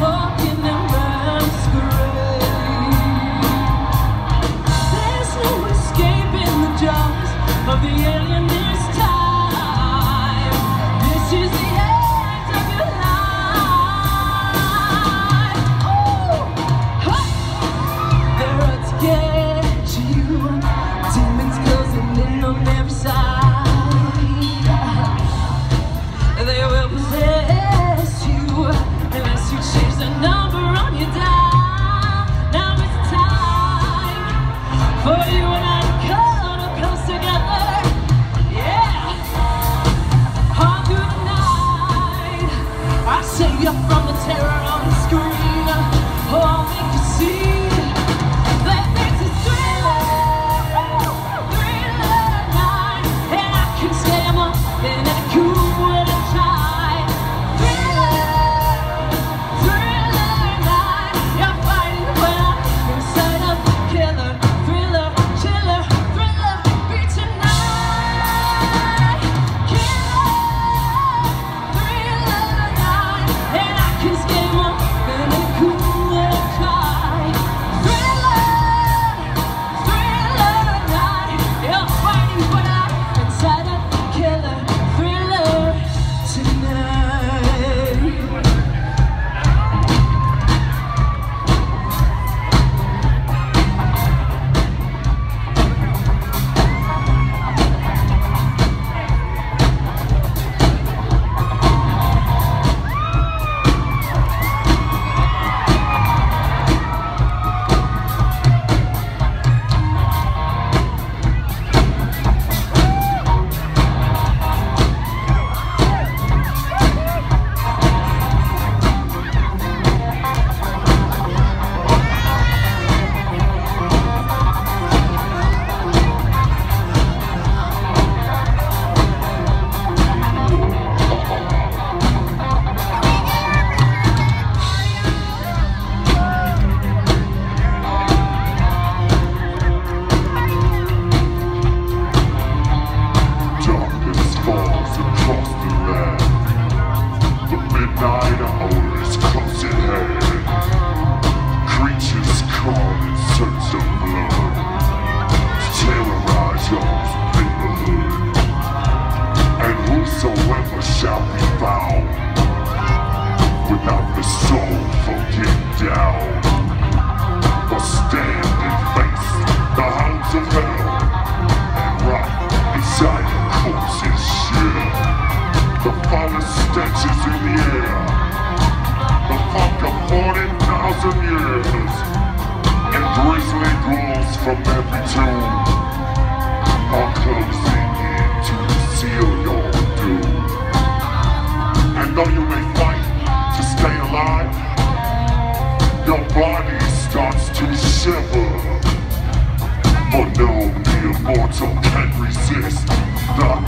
어. a number. Thank you. from every tomb. I'll come singing to seal your doom. And though you may fight to stay alive, your body starts to shiver. But no, the immortal can resist the